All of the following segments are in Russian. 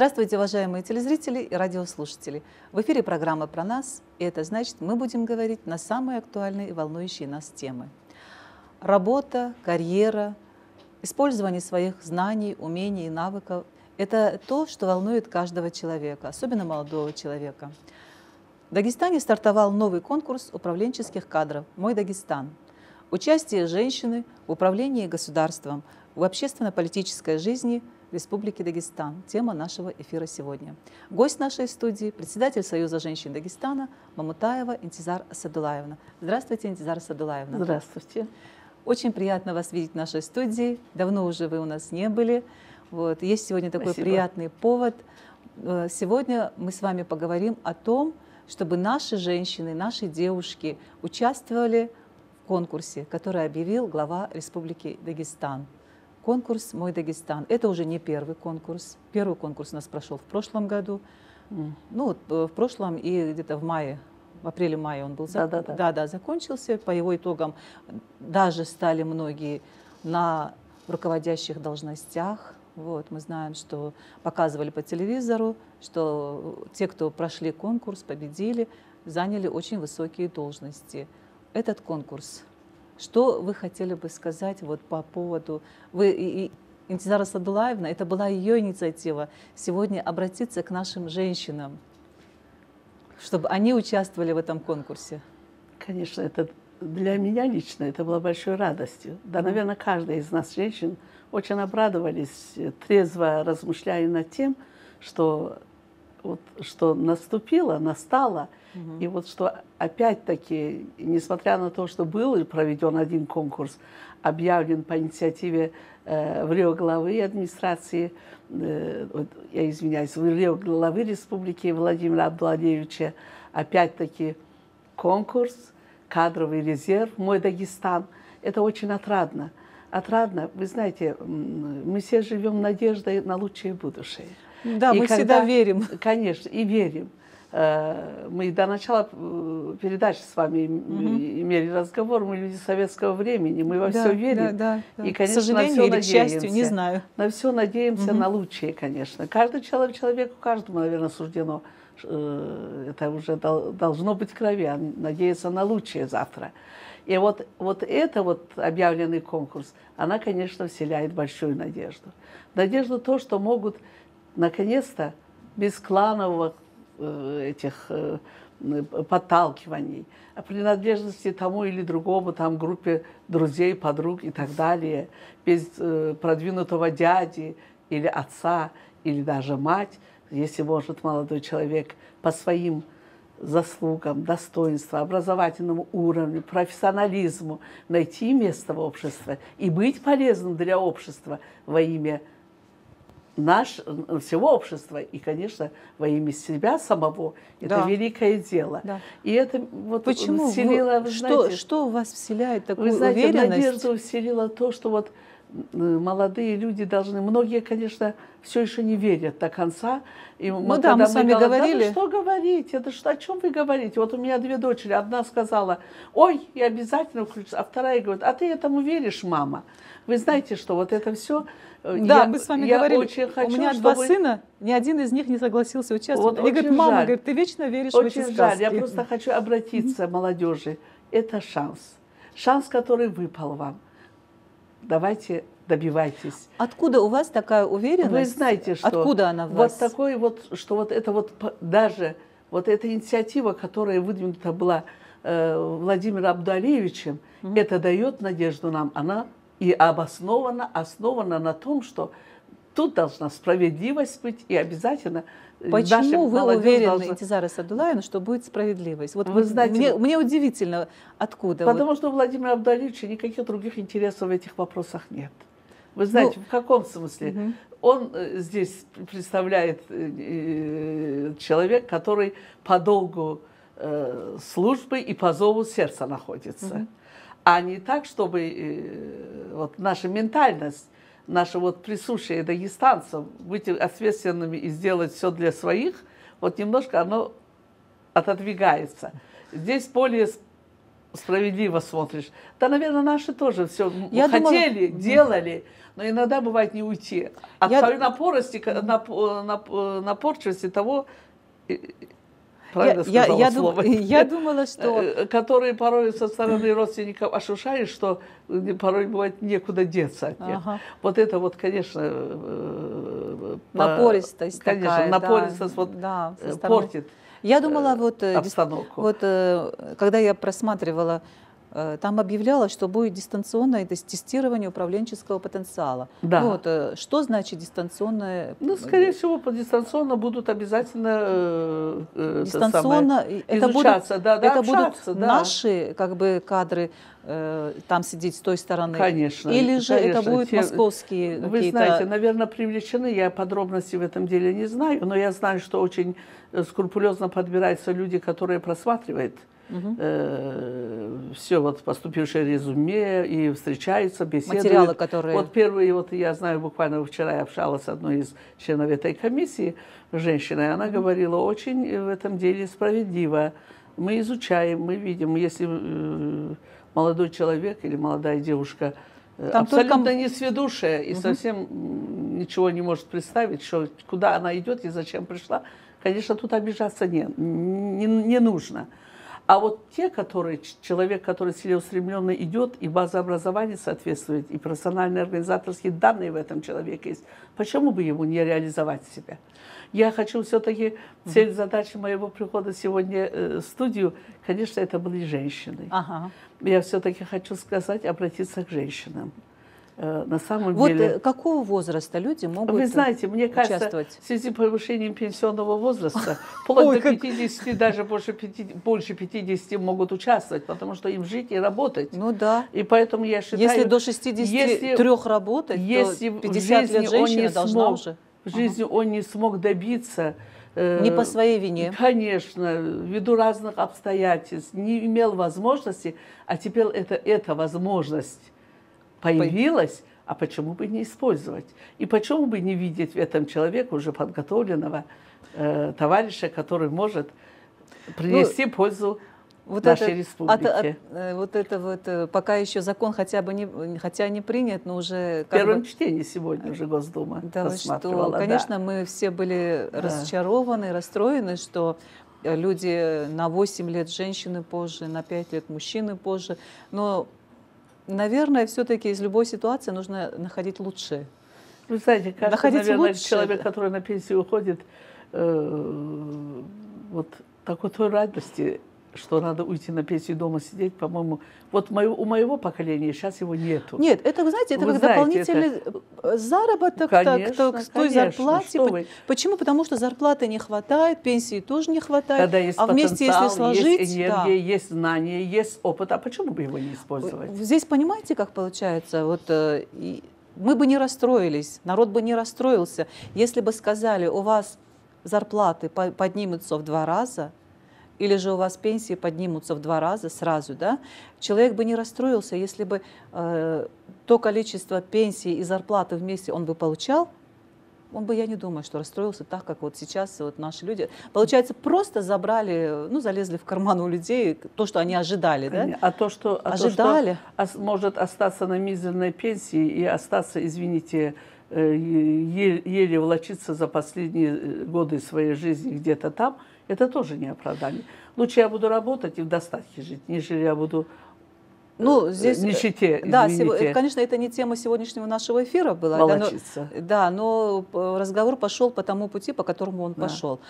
Здравствуйте, уважаемые телезрители и радиослушатели. В эфире программа «Про нас», и это значит, мы будем говорить на самые актуальные и волнующие нас темы. Работа, карьера, использование своих знаний, умений и навыков – это то, что волнует каждого человека, особенно молодого человека. В Дагестане стартовал новый конкурс управленческих кадров «Мой Дагестан». Участие женщины в управлении государством, в общественно-политической жизни – Республики Дагестан. Тема нашего эфира сегодня. Гость нашей студии – председатель Союза женщин Дагестана Мамутаева Интизар Садулаевна. Здравствуйте, Интизар Садулаевна. Здравствуйте. Очень приятно вас видеть в нашей студии. Давно уже вы у нас не были. Вот. Есть сегодня такой Спасибо. приятный повод. Э, сегодня мы с вами поговорим о том, чтобы наши женщины, наши девушки участвовали в конкурсе, который объявил глава Республики Дагестан – конкурс «Мой Дагестан». Это уже не первый конкурс. Первый конкурс у нас прошел в прошлом году. Mm. Ну, э, в прошлом и где-то в мае, в апреле-мае он был да, зак... да, да. Да, да, закончился. По его итогам даже стали многие на руководящих должностях. Вот, мы знаем, что показывали по телевизору, что те, кто прошли конкурс, победили, заняли очень высокие должности. Этот конкурс что вы хотели бы сказать вот по поводу... Вы, и, и Интизара Садулаевна, это была ее инициатива, сегодня обратиться к нашим женщинам, чтобы они участвовали в этом конкурсе. Конечно, это для меня лично это было большой радостью. Да, наверное, каждая из нас, женщин, очень обрадовались, трезво размышляя над тем, что, вот, что наступило, настало – и вот что опять-таки, несмотря на то, что был проведен один конкурс, объявлен по инициативе э, в Рио главы администрации, э, я извиняюсь, в Рио главы республики Владимира Абдуладеевича, опять-таки конкурс, кадровый резерв «Мой Дагестан». Это очень отрадно. Отрадно, вы знаете, мы все живем надеждой на лучшее будущее. Да, и мы когда, всегда верим. Конечно, и верим. Э, мы до начала э, передачи с вами угу. имели разговор, мы люди советского времени, мы во да, все верим. Да, да, И, конечно, к сожалению, на все или надеемся. к счастью, не знаю. На все надеемся, угу. на лучшее, конечно. Каждый человек, человеку, каждому, наверное, суждено. Э, это уже должно быть в крови, а надеяться на лучшее завтра. И вот, вот это вот объявленный конкурс, она, конечно, вселяет большую надежду. Надежду то, что могут наконец-то без кланового Э, этих э, подталкиваний, о принадлежности тому или другому, там, группе друзей, подруг и так далее, без э, продвинутого дяди или отца, или даже мать, если может молодой человек по своим заслугам, достоинству, образовательному уровню, профессионализму найти место в обществе и быть полезным для общества во имя наш, всего общества и, конечно, во имя себя самого. Это да. великое дело. Да. И это вот Почему? вселило, вы, что, знаете, что у вас вселяет такую вы знаете, уверенность? надежду вселило то, что вот молодые люди должны, многие, конечно, все еще не верят до конца. И ну мы, да, мы с вами говорили. говорили. Да, что говорить? Это что, о чем вы говорите? Вот у меня две дочери. Одна сказала, ой, я обязательно включу. А вторая говорит, а ты этому веришь, мама? Вы знаете, что вот это все Э, да, я, мы с вами я говорили. Очень хочу, У меня чтобы... два сына, ни один из них не согласился участвовать. Вот Они говорят, мама, жаль. говорит, ты вечно веришь очень в эти жаль. Я просто хочу обратиться к молодежи. Это шанс. Шанс, который выпал вам. Давайте добивайтесь. Откуда у вас такая уверенность? Вы знаете, что... Откуда она в вас? Вот такой вот, что вот это вот даже вот эта инициатива, которая выдвинута была э, Владимиром Абдуалиевичем, mm-hmm. это дает надежду нам. Она и обоснованно, основано на том, что тут должна справедливость быть и обязательно Почему вы уверены, должна... Интизара Садулаевна, что будет справедливость? Вот вы знаете, мне, мне удивительно, откуда. Потому вот... что у Владимира Абдалевича никаких других интересов в этих вопросах нет. Вы знаете, ну, в каком смысле? Угу. Он э, здесь представляет э, э, человек, который по долгу службы и по зову сердца находится. Угу а не так, чтобы э, вот наша ментальность, наше вот присущее дагестанцам, быть ответственными и сделать все для своих, вот немножко оно отодвигается. Здесь более справедливо смотришь. Да, наверное, наши тоже все Я хотели, думала... делали, но иногда бывает не уйти. От Я... напорости, напорчивости того, Правильно я, сказала я, слово? Дум, я думала, что... Э, которые порой со стороны родственников ошушаешь, что порой бывает некуда деться от них. Ага. Вот это вот, конечно... Э, напористость Конечно, такая, напористость да, вот да, портит Я думала, вот, обстановку. вот когда я просматривала Э, там объявлялось, что будет дистанционное тестирование управленческого потенциала. Да. Ну, вот, э, что значит дистанционное? Ну, скорее всего, по дистанционно будут обязательно э, дистанционно это, самое, изучаться, будут, да, да, это общаться, будут да. наши как бы кадры э, там сидеть с той стороны. Конечно. Или же конечно, это будут те, московские Вы знаете, наверное, привлечены. Я подробности в этом деле не знаю, но я знаю, что очень скрупулезно подбираются люди, которые просматривают угу. э, все вот поступившее резюме и встречаются, беседуют. Материалы, которые... Вот первые, вот я знаю, буквально вчера я общалась с одной из членов этой комиссии, женщиной, она угу. говорила, очень в этом деле справедливо. Мы изучаем, мы видим, если э, молодой человек или молодая девушка э, Там абсолютно только... несведущая и угу. совсем ничего не может представить, что, куда она идет и зачем пришла, конечно, тут обижаться не, не, не нужно. А вот те, которые, человек, который целеустремленно идет, и база образования соответствует, и профессиональные организаторские данные в этом человеке есть, почему бы ему не реализовать себя? Я хочу все-таки, цель задачи моего прихода сегодня э, в студию, конечно, это были женщины. Ага. Я все-таки хочу сказать, обратиться к женщинам. Э, на самом вот деле... Э, какого возраста люди могут Вы знаете, мне кажется, в связи с повышением пенсионного возраста, вплоть до 50, даже больше 50, больше 50 могут участвовать, потому что им жить и работать. Ну да. И поэтому я считаю... Если до 63 если, работать, если то 50 лет женщина должна смог, уже... В жизни он не смог добиться э, не по своей вине. Конечно, ввиду разных обстоятельств, не имел возможности, а теперь это, эта возможность появилась, а почему бы не использовать? И почему бы не видеть в этом человеке уже подготовленного э, товарища, который может принести ну, пользу вот нашей это, республике. От, от, э, вот это вот, э, пока еще закон хотя бы не, хотя не принят, но уже... В первом бы, чтении сегодня уже Госдума да, что, Конечно, да. мы все были да. разочарованы, расстроены, что люди на 8 лет женщины позже, на 5 лет мужчины позже, но наверное, все-таки из любой ситуации нужно находить лучшее. Вы знаете, каждый, находить наверное, лучшее. человек, который на пенсию уходит, э, вот такой той радости что надо уйти на пенсию дома сидеть, по-моему, вот мою, у моего поколения сейчас его нету. Нет, это, вы знаете, это вы как знаете, дополнительный это... Заработок конечно, к, к той конечно, зарплате. Почему? Потому что зарплаты не хватает, пенсии тоже не хватает. Когда есть а вместе, если сложить, есть энергия, да. есть знания, есть опыт, а почему бы его не использовать? Здесь понимаете, как получается? Вот э, мы бы не расстроились, народ бы не расстроился, если бы сказали, у вас зарплаты поднимутся в два раза, или же у вас пенсии поднимутся в два раза сразу, да, человек бы не расстроился, если бы э, то количество пенсии и зарплаты вместе он бы получал, он бы, я не думаю, что расстроился так, как вот сейчас вот наши люди. Получается, просто забрали, ну, залезли в карман у людей то, что они ожидали, да? А то, что, а ожидали. То, что может остаться на мизерной пенсии и остаться, извините, э, еле волочиться за последние э, годы своей жизни где-то там – это тоже не оправдание. Лучше я буду работать и в достатке жить, нежели я буду ну, э, здесь, нищете, да, извините. конечно, это не тема сегодняшнего нашего эфира была. Волочиться. Да, но, да, но разговор пошел по тому пути, по которому он да. пошел.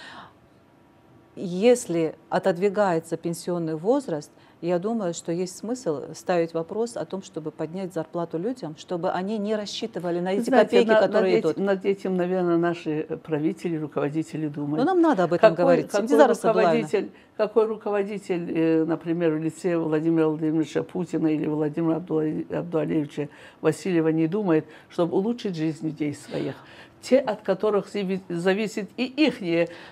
Если отодвигается пенсионный возраст, я думаю, что есть смысл ставить вопрос о том, чтобы поднять зарплату людям, чтобы они не рассчитывали на эти Знаете, копейки, на, которые над идут. Этим, над этим, наверное, наши правители, руководители думают. Но нам надо об этом какой, говорить. Какой руководитель, какой руководитель, э, например, в лице Владимира Владимировича Путина или Владимира Абдуалевича Васильева не думает, чтобы улучшить жизнь людей своих? Те, от которых зависит и их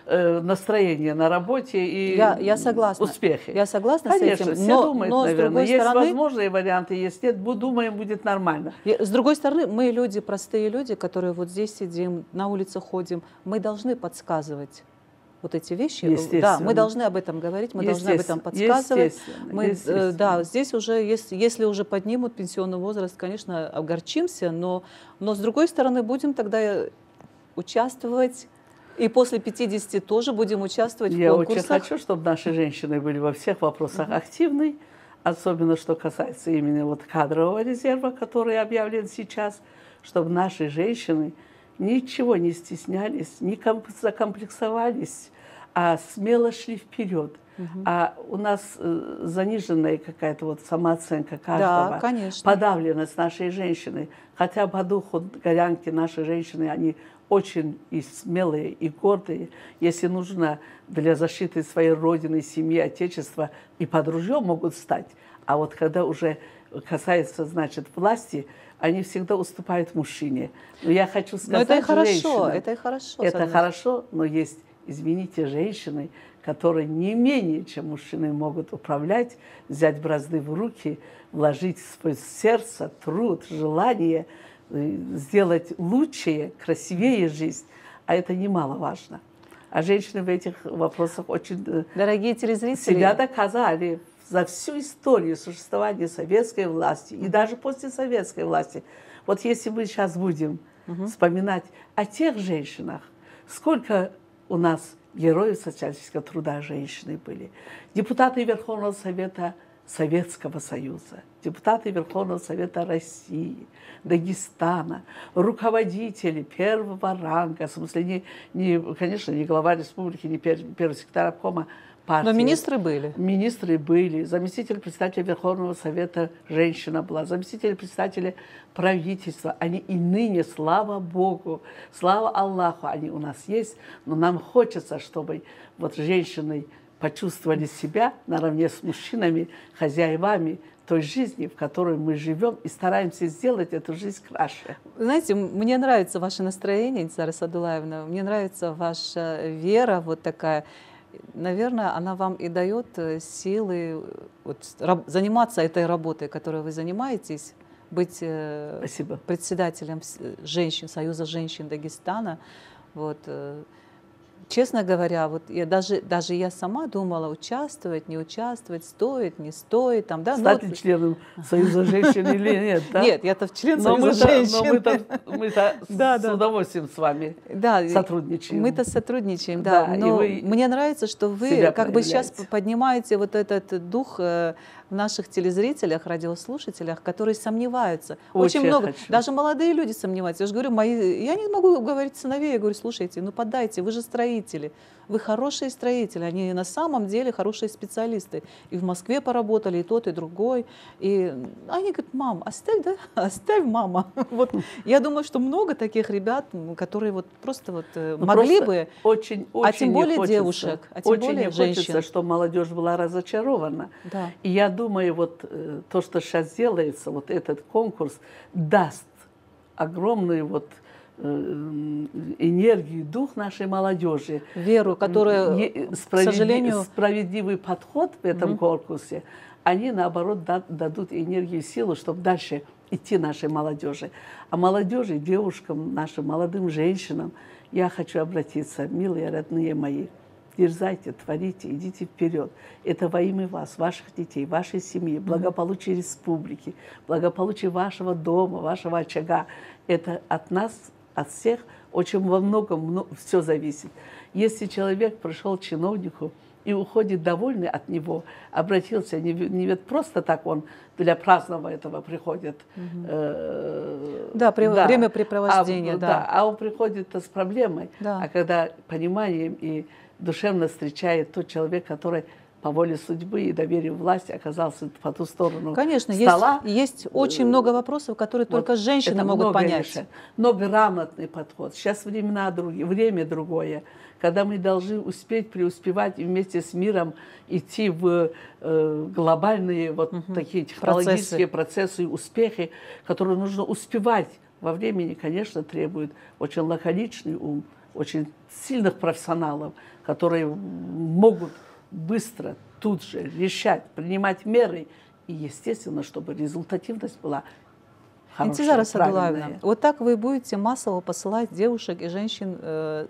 э, настроение на работе и я, я согласна. успехи. Я согласна Конечно, с этим. все но, думают, но, наверное. Есть стороны, возможные варианты, есть нет. Думаем, будет нормально. С другой стороны, мы люди, простые люди, которые вот здесь сидим, на улице ходим, мы должны подсказывать вот эти вещи. Да, мы должны об этом говорить, мы должны об этом подсказывать. Мы, да, здесь уже, если, если уже поднимут пенсионный возраст, конечно, огорчимся, но, но с другой стороны будем тогда участвовать и после 50 тоже будем участвовать Я в конкурсах. Я очень хочу, чтобы наши женщины были во всех вопросах mm-hmm. активны, особенно что касается именно вот кадрового резерва, который объявлен сейчас, чтобы наши женщины ничего не стеснялись, не закомплексовались, а смело шли вперед. Угу. А у нас э, заниженная какая-то вот самооценка каждого, да, конечно. подавленность нашей женщины. Хотя по духу горянки наши женщины, они очень и смелые, и гордые. Если нужно для защиты своей родины, семьи, отечества, и под ружьем могут стать. А вот когда уже касается, значит, власти, они всегда уступают мужчине. Но я хочу сказать, но это и хорошо, женщинам, это и хорошо. Это хорошо, но есть, извините, женщины, которые не менее, чем мужчины, могут управлять, взять бразды в руки, вложить в свое сердце, труд, желание – Э, сделать лучшее, красивее жизнь, а это немаловажно. А женщины в этих вопросах очень э, Дорогие телезрители, себя доказали за всю историю существования советской власти и даже после советской власти. Вот если мы сейчас будем угу. вспоминать о тех женщинах, сколько у нас героев социалистического труда женщины были, депутаты Верховного Совета Советского Союза, депутаты Верховного Совета России, Дагестана, руководители первого ранга, в смысле, не, не, конечно, не глава республики, не первый, первый секретарь обкома партии. Но министры были. Министры были. Заместитель председателя Верховного Совета женщина была. Заместитель председателя правительства. Они и ныне, слава Богу, слава Аллаху, они у нас есть. Но нам хочется, чтобы вот женщины почувствовали себя наравне с мужчинами, хозяевами той жизни, в которой мы живем, и стараемся сделать эту жизнь краше. Знаете, мне нравится ваше настроение, Сара Садулаевна, мне нравится ваша вера вот такая. Наверное, она вам и дает э, силы вот, заниматься этой работой, которой вы занимаетесь, быть э, Спасибо. председателем женщин, Союза женщин Дагестана. Вот, э, честно говоря, вот я даже, даже я сама думала, участвовать, не участвовать, стоит, не стоит. Там, да, Стать но... членом Союза женщин или нет, да? Нет, я-то в член но Союза мы женщин. Но мы-то, мы-то да, с да. удовольствием с вами да, сотрудничаем. Мы-то сотрудничаем, да. да но мне нравится, что вы как бы сейчас поднимаете вот этот дух э, в наших телезрителях, радиослушателях, которые сомневаются. Очень, Очень много. Хочу. Даже молодые люди сомневаются. Я же говорю, мои, я не могу говорить сыновей, я говорю, слушайте, ну подайте, вы же строители. Вы хорошие строители, они на самом деле хорошие специалисты. И в Москве поработали, и тот, и другой. И они говорят, мам, оставь, да, оставь, мама. Вот я думаю, что много таких ребят, которые вот просто вот э, ну, могли бы, очень, очень а тем более хочется, девушек, а тем очень более не женщин. хочется, что молодежь была разочарована. Да. И я думаю, вот э, то, что сейчас делается, вот этот конкурс даст огромную вот энергию, дух нашей молодежи. Веру, которая, Справедли... к сожалению... Справедливый подход в этом угу. конкурсе, они, наоборот, дадут энергию и силу, чтобы дальше идти нашей молодежи. А молодежи, девушкам, нашим молодым женщинам, я хочу обратиться, милые родные мои, дерзайте, творите, идите вперед. Это во имя вас, ваших детей, вашей семьи, благополучия республики, благополучия вашего дома, вашего очага. Это от нас от всех очень во многом все зависит. Если человек пришел к чиновнику и уходит довольный от него, обратился, не, не просто так он для праздного этого приходит. Угу. Э, да, при, да, времяпрепровождения. А, да. да, а он приходит с проблемой. Да. А когда пониманием и душевно встречает тот человек, который по воле судьбы и доверию власти оказался по ту сторону Конечно, стола. есть, есть очень много вопросов, которые вот, только женщины могут понять. Решает. Но грамотный подход. Сейчас времена другие, время другое, когда мы должны успеть преуспевать и вместе с миром идти в э, глобальные вот угу. такие технологические процессы. процессы и успехи, которые нужно успевать во времени, конечно, требует очень лаконичный ум, очень сильных профессионалов, которые могут быстро, тут же решать, принимать меры. И, естественно, чтобы результативность была хорошее, Интизара Садулаевна, вот так вы будете массово посылать девушек и женщин э,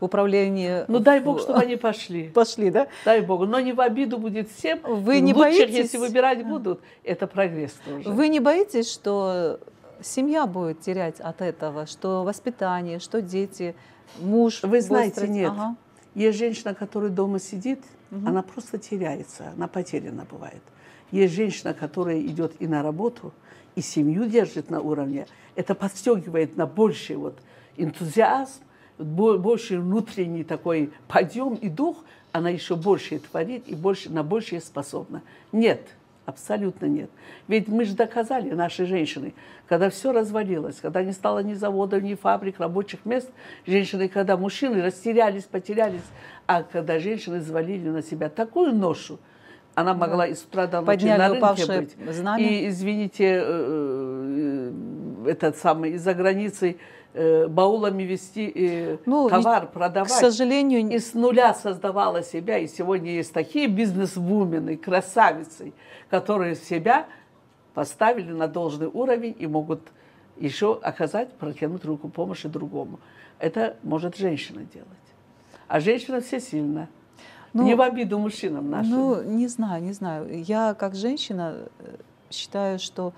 в управление... Ну дай бог, чтобы они пошли. пошли, да? Дай бог. Но не в обиду будет всем. Вы не Лучших, боитесь? если выбирать будут, это прогресс тоже. Вы не боитесь, что семья будет терять от этого, что воспитание, что дети, муж... Вы знаете, стра- нет. Ага. Есть женщина, которая дома сидит, Мгм. она просто теряется, она потеряна бывает. Есть женщина, которая идет и на работу, и семью держит на уровне. Это подстегивает на больший вот энтузиазм, бо- больший внутренний такой подъем и дух. Она еще больше творит и больше, на большее способна. Нет, абсолютно нет. Ведь мы же доказали, наши женщины, когда все развалилось, когда не стало ни заводов, ни фабрик, рабочих мест, женщины, когда мужчины растерялись, потерялись, а когда женщины взвалили на себя такую ношу, она могла и с утра до ночи Подняли на рынке быть. знамя. И, извините, э, э, этот самый, из-за границы баулами вести э, Ну, товар, К продавать. сожалению, И с нуля создавала себя. И сегодня есть такие бизнес-вумены, красавицы, которые себя поставили на должный уровень и могут еще оказать, протянуть руку помощи другому. Это может женщина делать. А женщина всесильна. Ну, не в обиду мужчинам нашим. Ну, не знаю, не знаю. Я как женщина э, считаю, что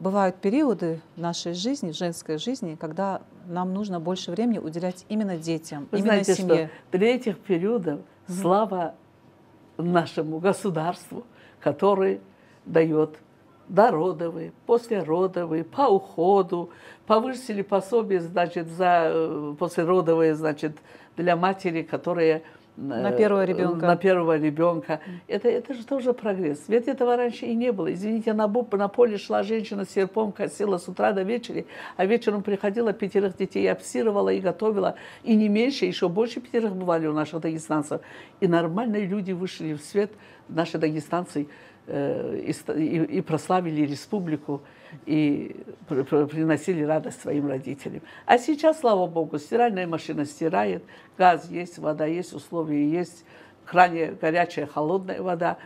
бывают периоды в нашей жизни, женской жизни, когда нам нужно больше времени уделять именно детям, Вы именно знаете, семье. что для этих периодов слава нашему государству, который дает дородовые, послеродовые, по уходу, повысили пособие, значит, за э, послеродовые, значит, для матери, которые На первого ребенка. На первого ребенка. Это, это же тоже прогресс. Ведь этого раньше и не было. Извините, на, бу- на поле шла женщина с серпом, косила с утра до вечера, а вечером приходила, пятерых детей обсировала и готовила. И не меньше, еще больше пятерых бывали у наших дагестанцев. И нормальные люди вышли в свет, наши дагестанцы, э, и- и прославили республику, и пр- пр- приносили радость своим родителям. А сейчас, слава богу, стиральная машина стирает, газ есть, вода есть, условия есть, в горячая, холодная вода.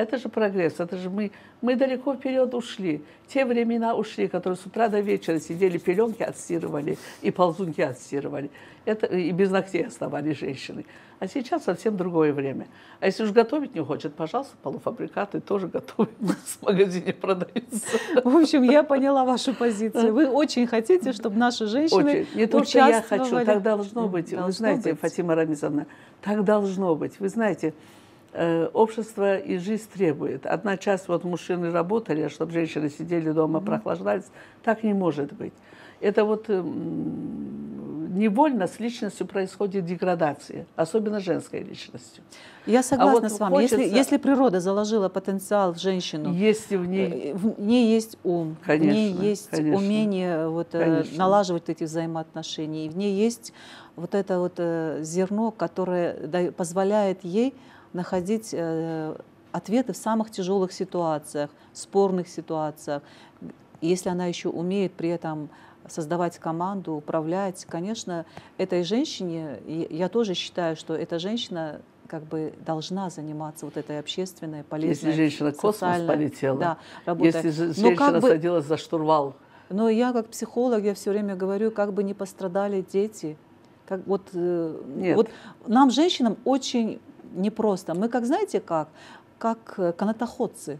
Это же прогресс, это же мы, мы далеко вперед ушли. Те времена ушли, которые с утра до вечера сидели, пеленки отстирывали и ползунки отстирывали. Это, и без ногтей оставались женщины. А сейчас совсем другое время. А если уж готовить не хочет, пожалуйста, полуфабрикаты тоже готовят, в магазине продаются. В общем, я поняла вашу позицию. Вы очень хотите, чтобы наши женщины Очень. Не то, что я хочу, так должно быть. Вы Должно знаете, быть. Фатима Рамизовна, так должно быть. Вы знаете, э, общество и жизнь требует. Одна часть, вот мужчины работали, а чтобы женщины сидели дома, прохлаждались, так не может быть. Это вот м, невольно с личностью происходит деградация, особенно женской личностью. Я согласна вот с вами. Если, хочется- если природа заложила потенциал в женщину, Есть в ней э, в ней есть ум, в ней Конечно, есть конечно. умение вот, э, Конечно. налаживать эти взаимоотношения, и в ней есть вот это вот э, зерно, которое позволяет ей находить э, ответы в самых тяжелых ситуациях, спорных ситуациях. Если она еще умеет при этом создавать команду, управлять, конечно, этой женщине, я тоже считаю, что эта женщина как бы должна заниматься вот этой общественной, полезной, Если женщина в космос полетела, да, работой. если женщина как бы- садилась за штурвал, но я как психолог, я все время говорю, как бы не пострадали дети. Как вот, э, Нет. вот нам, женщинам, очень непросто. Мы как, знаете, как? Как э, канатоходцы.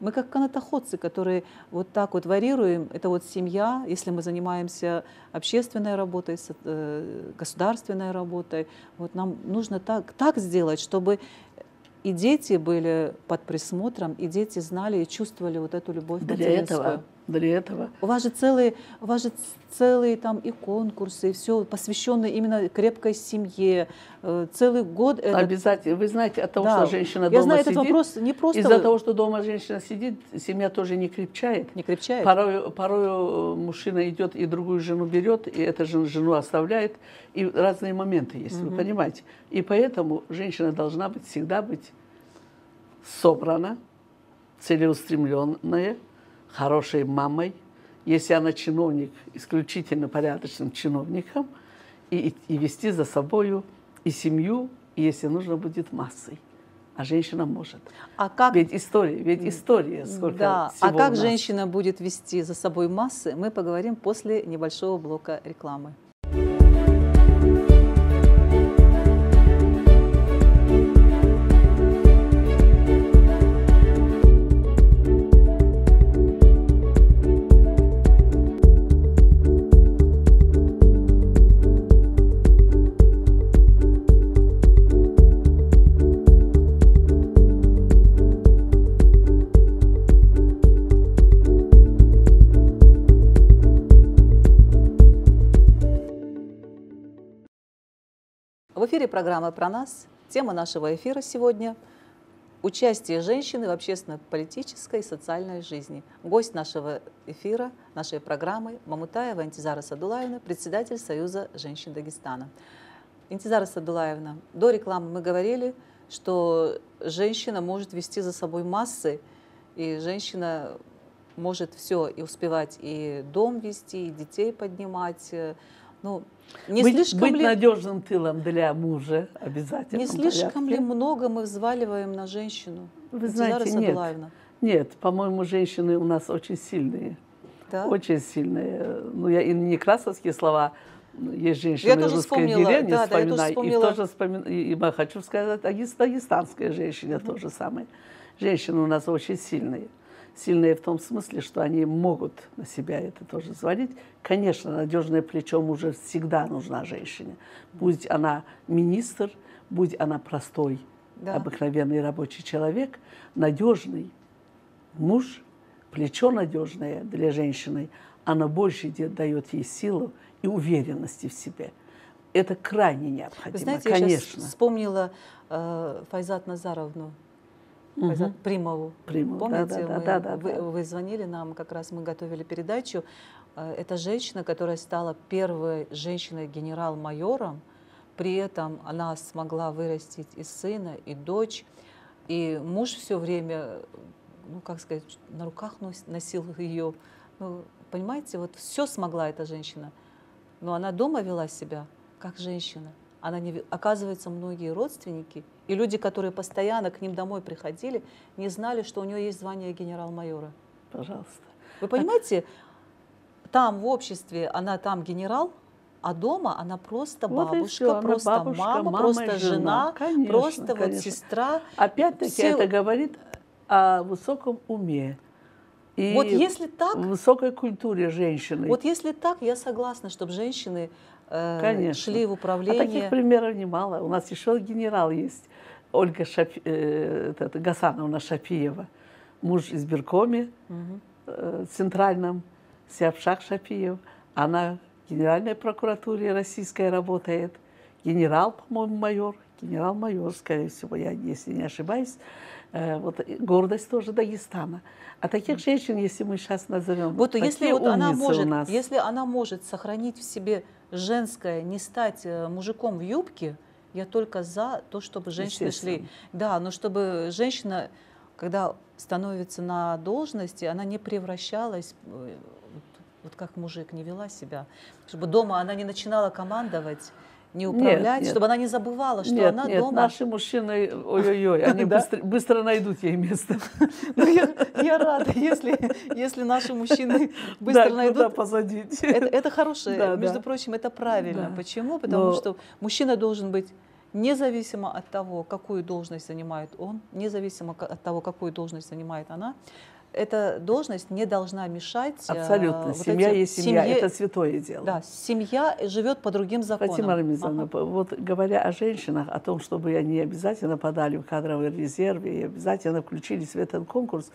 Мы как канатоходцы, которые вот так вот варьируем. Это вот семья, если мы занимаемся общественной работой, э, государственной работой. Вот нам нужно так, так сделать, чтобы и дети были под присмотром, и дети знали и чувствовали вот эту любовь для материнскую. этого, для этого У вас же целые, у вас же целые там и конкурсы, и все посвященные именно крепкой семье. Э, Целый год это. Обязательно. Вы знаете, от того, Да. что женщина Я дома знаю сидит, этот вопрос не просто из-за того, что дома женщина сидит, семья тоже не крепчает. не крепчает. Порой, порой мужчина идет и другую жену берет, и эта же жену оставляет. И разные моменты есть, вы понимаете. И поэтому женщина должна быть всегда быть собрана, целеустремленная, хорошей мамой. Если она чиновник, исключительно порядочным чиновником, и, и вести за собою и семью, и если нужно будет массой. а женщина может. А как... Ведь история, ведь история, сколько Да, всего а как женщина будет вести за собой массы, мы поговорим после небольшого блока рекламы. Эфире программа «Про нас». Тема нашего эфира сегодня – участие женщины в общественно-политической и социальной жизни. Гость нашего эфира, нашей программы – Мамутаева Интизара Садулаевна, председатель Союза женщин Дагестана. Интизара Садулаевна, до рекламы мы говорили, что женщина может вести за собой массы, и женщина может все и успевать и дом вести, и детей поднимать. Ну, не быть, слишком быть ли... надежным тылом для мужа обязательно. Не слишком ли много мы взваливаем на женщину? Вы Динара знаете, нет. Нет, по-моему, женщины у нас очень сильные. Да? Очень сильные. Ну, я и не красовские слова. Есть женщины Я тоже русской вспомнила, деревни, да, да, я тоже вспоминаю. И, тоже вспомин- и, и хочу сказать, дагес- дагестанская женщина тоже самое. Женщины у нас очень сильные. Сильные в том смысле, что они могут на себя это тоже взвалить. Конечно, надежное плечо мужа всегда нужна женщине. Будь она министр, будь она простой, Да. обыкновенный рабочий человек, надежный муж, плечо надежное для женщины, оно больше дает ей силу и уверенности в себе. Это крайне необходимо, Вы знаете, я конечно. сейчас вспомнила э, Файзат Назаровну, Файзат Примову. Приму, Помните, да, да, мы- да, да, вы, да. вы звонили нам, как раз мы готовили передачу. Э, Это женщина, которая стала первой женщиной-генерал-майором. При этом она смогла вырастить и сына, и дочь. И муж все время, ну как сказать, на руках нос- носил ее. Ну, понимаете, вот все смогла эта женщина. Но она дома вела себя как женщина. Она не, оказывается, многие родственники и люди, которые постоянно к ним домой приходили, не знали, что у нее есть звание генерал-майора. Пожалуйста. Вы понимаете, там в обществе она там генерал, а дома она просто Вот бабушка, она просто бабушка, мама, мама просто жена. жена, Конечно, просто вот конечно. сестра. Опять-таки Все- это говорит о высоком уме и Вот если так, высокой культуре женщины. вот если так, я согласна, чтобы женщины Конечно. шли в А управление. таких примеров немало. У нас еще генерал есть, Ольга Шапи... э, это- Гасановна Шапиева, муж избиркоме Мгм. э, центральном, Сяпшак Шапиев. Она в Генеральной прокуратуре российской работает. Генерал, по-моему, майор. Генерал-майор, скорее всего, я, если не ошибаюсь. Э, Вот гордость тоже Дагестана. А таких женщин, если мы сейчас назовем, Вот если вот она умницы у может, нас. если она может сохранить в себе женское, не стать э, мужиком в юбке, я только за то, чтобы женщины шли. Да, но чтобы женщина, когда становится на должности, она не превращалась, э, вот как мужик, не вела себя, чтобы дома она не начинала командовать, не управлять, нет. чтобы она не забывала, что нет, она нет, дома. наши мужчины, ой-ой-ой, они Да? быстро, быстро найдут ей место. Ну, я, я рада, если, если наши мужчины быстро Да, куда найдут посадить. Это, это хорошее, Да, между да. прочим, это правильно. Да. Почему? Потому Но- что мужчина должен быть независимо от того, какую должность занимает он, независимо от того, какую должность занимает она, эта должность не должна мешать. э, Абсолютно. вот семья этим- есть семья, семье- это святое дело. Да, семья живет по другим законам. Фатима Рамизовна, Ага. вот говоря о женщинах, о том, чтобы они обязательно подали в кадровый резерв и обязательно включились в этот конкурс,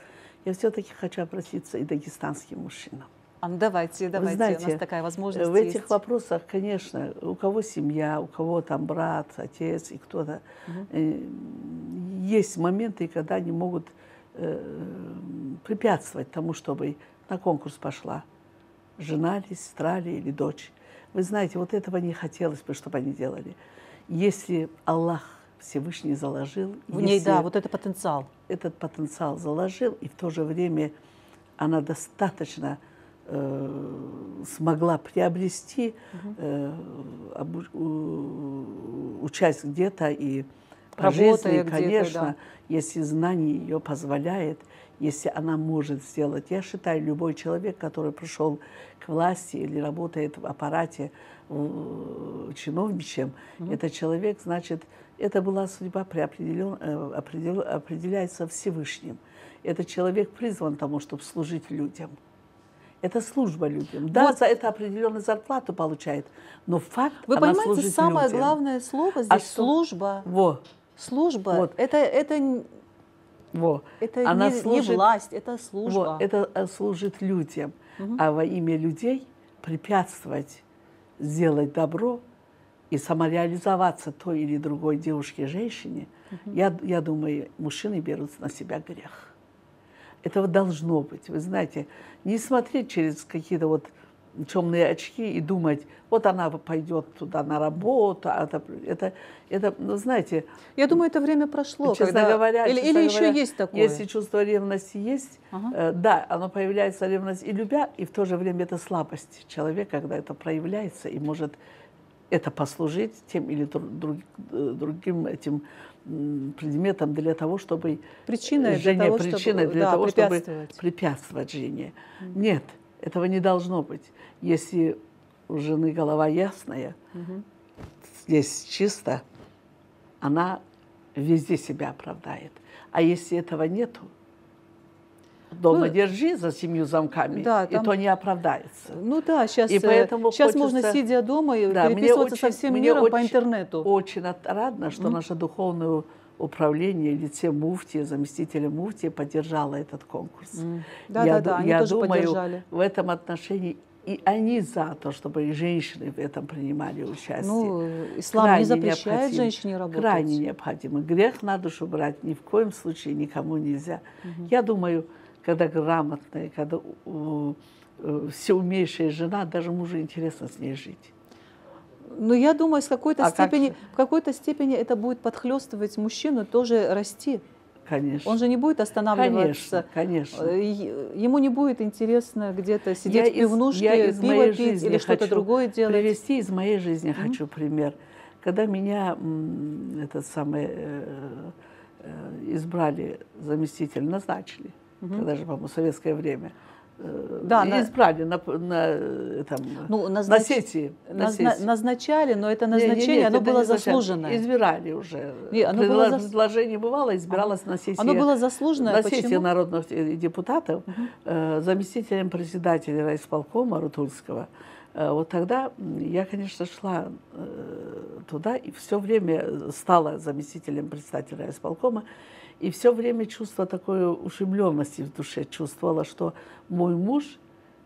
я все-таки хочу обратиться и дагестанским мужчинам. А, ну давайте, давайте, у знаете, нас такая возможность В этих есть. вопросах, конечно, у кого семья, у кого там брат, отец и кто-то, э, есть моменты, когда они могут э, препятствовать тому, чтобы на конкурс пошла жена ли, сестра ли или дочь. Вы знаете, вот этого не хотелось бы, чтобы они делали. Если Аллах Всевышний заложил, В ней, да, вот это потенциал. этот потенциал заложил, и в то же время она достаточно э, смогла приобрести, э, обу- у- участь где-то и Работая жизни, конечно, да. если знание ее позволяет, если она может сделать. Я считаю, любой человек, который пришел к власти или работает в аппарате э, чиновничьем, это человек, значит, это была судьба преопределен, э, определ- определяется Всевышним. Этот человек призван тому, чтобы служить людям. Это служба людям. Да, Вот. за это определенную зарплату получает, но факт Вы понимаете, самое людям. главное слово А здесь что? служба. Во, Служба. Вот. Это, это, н- во. это Она не, не служит- власть, это служба. Вот, это э, служит людям. А во имя людей препятствовать сделать добро и самореализоваться той или другой девушке, женщине, я, я думаю, мужчины берут на себя грех. Этого должно быть. Вы знаете, не смотреть через какие-то вот темные очки и думать, вот она пойдет туда на работу, а это, это, это ну, знаете, Я думаю, это время прошло. честно когда- говоря, или, честно или еще говоря, есть такое. Если чувство ревности есть, Ага. э, да, оно появляется ревность и любя, и в то же время это слабость человека, когда это проявляется и может это послужить тем или дру- друг- э, другим этим предметом для того, чтобы Причиной для жене, того, чтобы, причиной для да, того, чтобы препятствовать. препятствовать жене. Нет, этого не должно быть. Если у жены голова ясная, здесь чисто, она везде себя оправдает. А если этого нету, дома Ну, держи за семью замками, да, и там- то не оправдается. Ну да, сейчас, И поэтому сейчас можно, хочется- сидя дома, и Да, переписываться со очень- всем мне миром по очень- интернету. Очень отрадно, что наше духовное управление, лице муфтия, заместителя муфтия поддержало этот конкурс. Да, я да, да, они я тоже думаю, поддержали. в этом отношении и они за то, чтобы и женщины в этом принимали участие. Ну, ислам не Крайне запрещает необходимо. женщине работать. Крайне необходимо. Грех на душу брать ни в коем случае никому нельзя. Я думаю, когда грамотная, когда э, всеумеющая жена, даже мужу интересно с ней жить. Но я думаю, с какой-то А как степени, же? в какой-то степени это будет подхлестывать мужчину тоже расти. Конечно. Он же не будет останавливаться. Конечно, конечно. Э, Ему не будет интересно где-то сидеть Я в пивнушке, я из пиво моей пить или что-то другое делать. Привести из моей жизни хочу пример. Когда меня этот самый э, э, избрали заместитель, назначили, когда же, по-моему, советское время. Да, на- избрали на, п- на, э, там, Ну, на назнач- сессии. на Назна- сессии. Назначали, но это Не, не, назначение, нет, оно это было заслуженное. Избирали уже. Не, оно Предла- было зас- Предложение бывало, избиралось на сессии. Оно было заслуженное. На Почему? сессии народных э, депутатов э, заместителем председателя райисполкома Рутульского. Э, Вот тогда я, конечно, шла э, туда и все время стала заместителем председателя райисполкома. И все время чувство такой ушибленности в душе чувствовала, что мой муж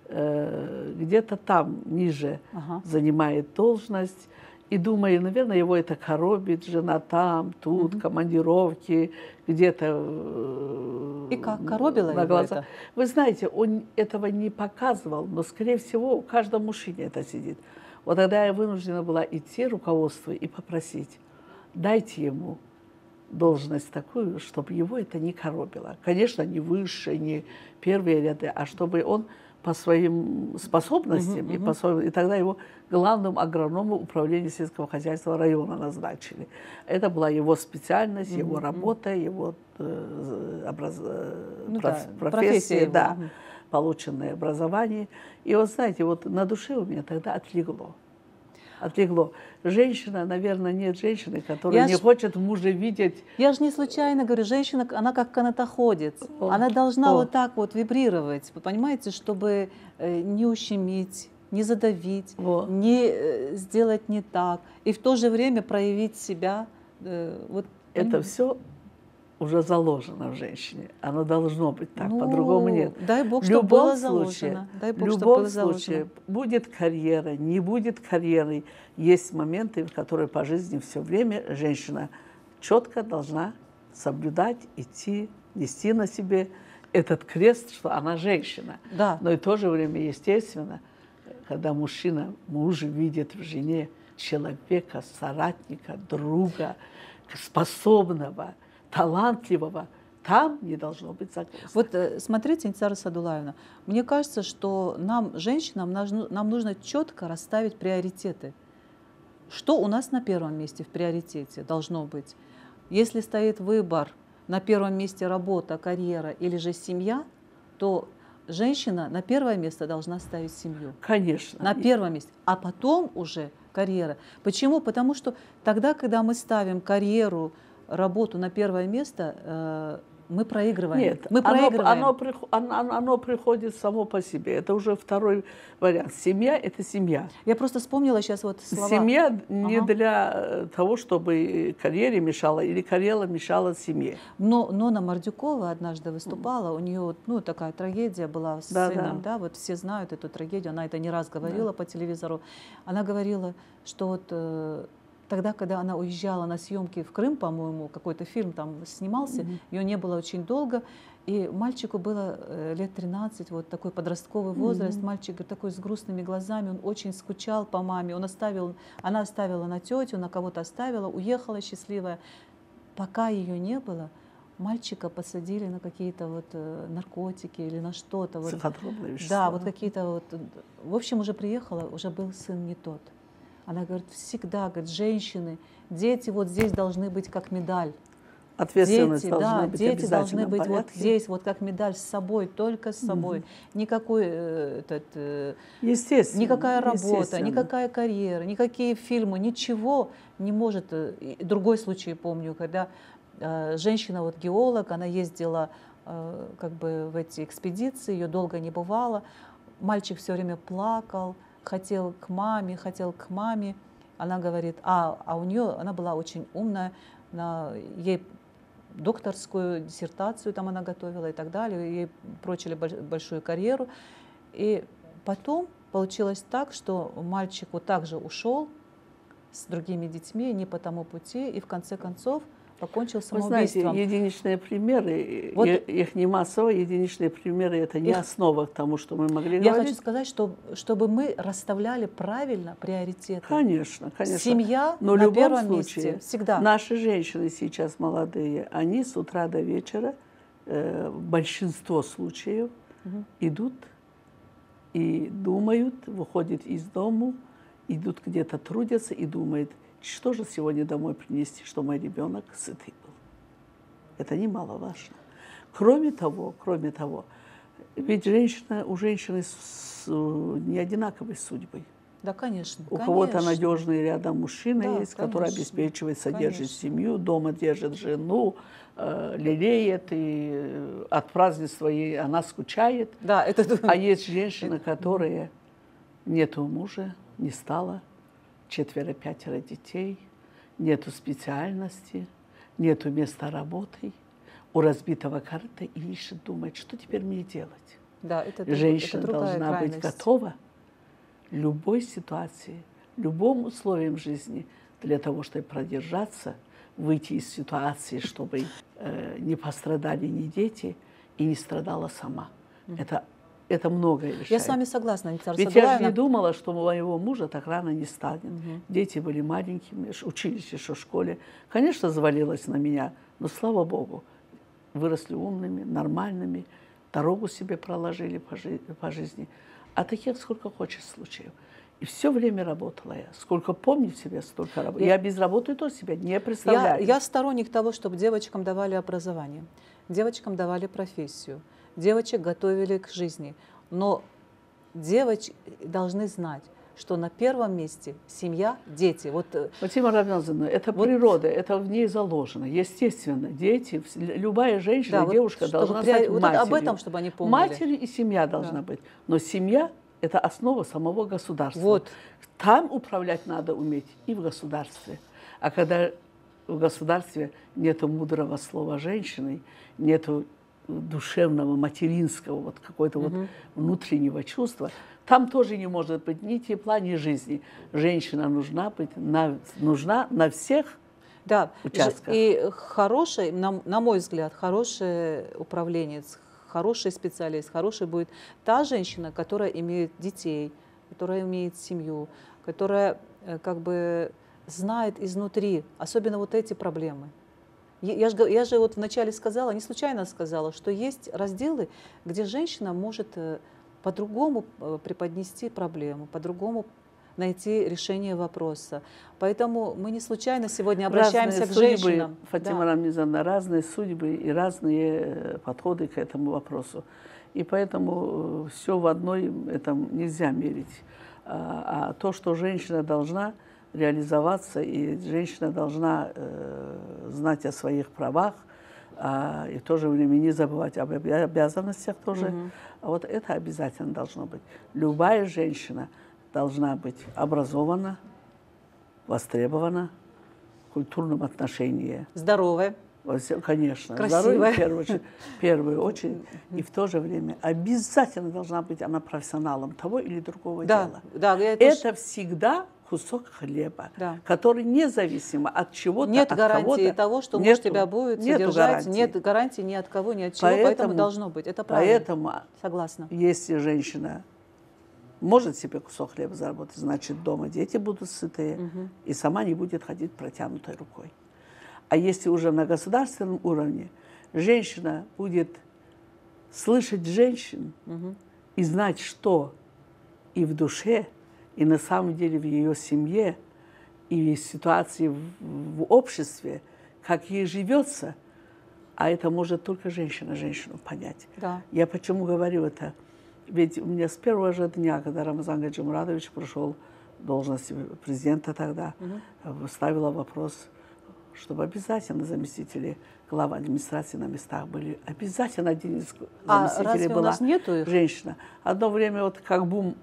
э, где-то там ниже Ага. занимает должность. И думаю, наверное, его это коробит, жена там, тут, командировки, где-то... э, И как, коробило на его глазах. это? Вы знаете, он этого не показывал, но, скорее всего, у каждого мужчине это сидит. Вот тогда я вынуждена была идти руководству и попросить, дайте ему должность такую, чтобы его это не коробило. Конечно, не выше, не первые ряды, а чтобы он по своим способностям, и, по своим, и тогда его главным агрономом управления сельского хозяйства района назначили. Это была его специальность, его работа, его э, образ- э, Ну проф- да, профессия его, да, мгм. полученное образование. И вот знаете, вот на душе у меня тогда отлегло. Отлегло. Женщина, наверное, нет женщины, которая Я не ж- хочет мужа видеть Я же не случайно говорю, женщина, она как канатоходец. О, Она должна о. вот так вот вибрировать, вы понимаете, чтобы э, не ущемить, не задавить, Во. не э, сделать не так. И в то же время проявить себя. э, вот, Это понимаете? все уже заложено в женщине. Оно должно быть так, Ну, по-другому нет. Дай Бог, В любом было случае, заложено. Дай в Бог, чтобы любом было заложено. случае, будет карьера, не будет карьеры, есть моменты, в которые по жизни все время женщина четко должна соблюдать, идти, нести на себе этот крест, что она женщина. Да. Но и в то же время, естественно, когда мужчина, муж видит в жене человека, соратника, друга, способного, талантливого, там не должно быть загрузки. Вот э, смотрите, Инцара Садулаевна, мне кажется, что нам, женщинам, нам нужно четко расставить приоритеты. Что у нас на первом месте в приоритете должно быть? Если стоит выбор на первом месте работа, карьера или же семья, то женщина на первое место должна ставить семью. Конечно. На первом месте. А потом уже карьера. Почему? Потому что тогда, когда мы ставим карьеру, работу на первое место, э, мы проигрываем. Нет, мы проигрываем. Оно, оно, оно, оно приходит само по себе. Это уже второй вариант. Семья – это семья. Я просто вспомнила сейчас вот слова. Семья не ага. для э, того, чтобы карьере мешала или карьера мешала семье. Но Нона Мордюкова однажды выступала, у нее ну, такая трагедия была с да, сыном, да. да, вот все знают эту трагедию, она это не раз говорила да. по телевизору. Она говорила, что вот э, Тогда, когда она уезжала на съемки в Крым, по-моему, какой-то фильм там снимался, mm-hmm. ее не было очень долго, и мальчику было э, лет 13, вот такой подростковый возраст, mm-hmm. мальчик такой с грустными глазами, он очень скучал по маме, он оставил, она оставила на тетю, на кого-то оставила, уехала счастливая. Пока ее не было, мальчика посадили на какие-то вот э, наркотики или на что-то. Вот. Да, вот какие-то вот. В общем, уже приехала, уже был сын не тот. Она говорит, всегда, говорит, женщины, дети вот здесь должны быть как медаль. Ответственность дети, должна да, быть дети должны быть порядке. вот здесь, вот как медаль с собой, только с собой. Угу. Никакой э, этот, э, естественно, никакая работа, никакая карьера, никакие фильмы, ничего не может. Э, другой случай помню, когда э, женщина вот геолог, она ездила э, как бы в эти экспедиции, ее долго не бывало, мальчик все время плакал, хотел к маме, хотел к маме. Она говорит, а, а у нее, она была очень умная, на, ей докторскую диссертацию там она готовила и так далее, ей прочили большую карьеру. И потом получилось так, что мальчик вот так же ушел с другими детьми не по тому пути, и в конце концов покончил самоубийством. Вы знаете, единичные примеры, вот, их не массово, единичные примеры это не их, основа к тому, что мы могли я говорить. Я хочу сказать, что, чтобы мы расставляли правильно приоритеты. Конечно, конечно. Семья Но на первом случае, месте всегда. Наши женщины сейчас молодые, они с утра до вечера, э, большинство случаев, угу. идут и думают, выходят из дому, идут где-то трудятся и думают – что же сегодня домой принести, что мой ребенок сытый был? Это немаловажно. Кроме того, кроме того, ведь женщина, у женщины с, с, не одинаковой судьбой. Да, конечно. У кого-то надежный рядом мужчина да, есть, конечно, который обеспечивает, содержит конечно. семью, дома держит жену, э, лелеет, и э, от празднества ей она скучает. Да, это... А есть женщины, которые нету мужа, не стало, четверо-пятеро детей, нету специальности, нету места работы, у разбитого карта и ищет, думает, что теперь мне делать. Да, это, Женщина это должна крайность. быть готова любой ситуации, любым условиям жизни для того, чтобы продержаться, выйти из ситуации, чтобы э, не пострадали ни дети и не страдала сама. Mm-hmm. Это это многое решает. Я с вами согласна, Николай Ведь я же не думала, что моего мужа так рано не станет. Угу. Дети были маленькими, учились еще в школе. Конечно, завалилось на меня, но слава богу, выросли умными, нормальными, дорогу себе проложили по, жи по жизни. А таких сколько хочешь случаев. И все время работала я. Сколько помню себя, столько работала. Я, я без работы то себя не представляю. Я, я сторонник того, чтобы девочкам давали образование, девочкам давали профессию девочек готовили к жизни. Но девочки должны знать, что на первом месте семья, дети. Вот, Ватима э, Равназовна, это вот, природа, это в ней заложено. Естественно, дети, любая женщина, да, девушка вот, должна при... стать вот матерью. Об этом, чтобы они помнили. Матерью и семья должна да. быть. Но семья – это основа самого государства. Вот. Там управлять надо уметь и в государстве. А когда в государстве нет мудрого слова женщины, нету душевного, материнского, вот какой-то угу. вот внутреннего чувства, там тоже не может быть ни тепла, ни жизни. Женщина нужна быть на, нужна на всех да, участках. И хороший, на, на мой взгляд, хороший управленец, хороший специалист, хороший будет та женщина, которая имеет детей, которая имеет семью, которая э, как бы знает изнутри, особенно вот эти проблемы. Я же, я же вот вначале сказала, не случайно сказала, что есть разделы, где женщина может э, по-другому э, преподнести проблему, по-другому найти решение вопроса. Поэтому мы не случайно сегодня обращаемся разные к судьбы, женщинам. Фатима Да. Рамизовна, разные судьбы и разные э, подходы к этому вопросу. И поэтому все в одной этом нельзя мерить. А, а то, что женщина должна реализоваться, и женщина должна э, знать о своих правах, а, и в то же время не забывать об обя- обязанностях тоже. А вот это обязательно должно быть. Любая женщина должна быть образована, востребована в культурном отношении. Здоровая. Конечно. Красивая. Здоровье в первую очередь. в первую очередь. И в то же время обязательно должна быть она профессионалом того или другого Да, дела. да, тоже- Это всегда кусок хлеба, Да. который независимо от чего-то, Нет от гарантии кого-то, того, что муж нету- тебя будет нету содержать. гарантии. Нет гарантии ни от кого, ни от чего. Поэтому, Поэтому- должно быть. Это правильно. Поэтому Согласна. если женщина может себе кусок хлеба заработать, значит, дома дети будут сытые, и сама не будет ходить протянутой рукой. А если уже на государственном уровне женщина будет слышать женщин и знать, что и в душе, и на самом деле в ее семье, и в ситуации в, в обществе, как ей живется, а это может только женщина женщину понять. Да. Я почему говорю это? Ведь у меня с первого же дня, когда Рамазан Гаджимурадович пришел в должность президента тогда, ставила вопрос, чтобы обязательно заместители глав администрации на местах были. Обязательно один из А заместителей у была нас нету их? женщина. Одно время вот как бум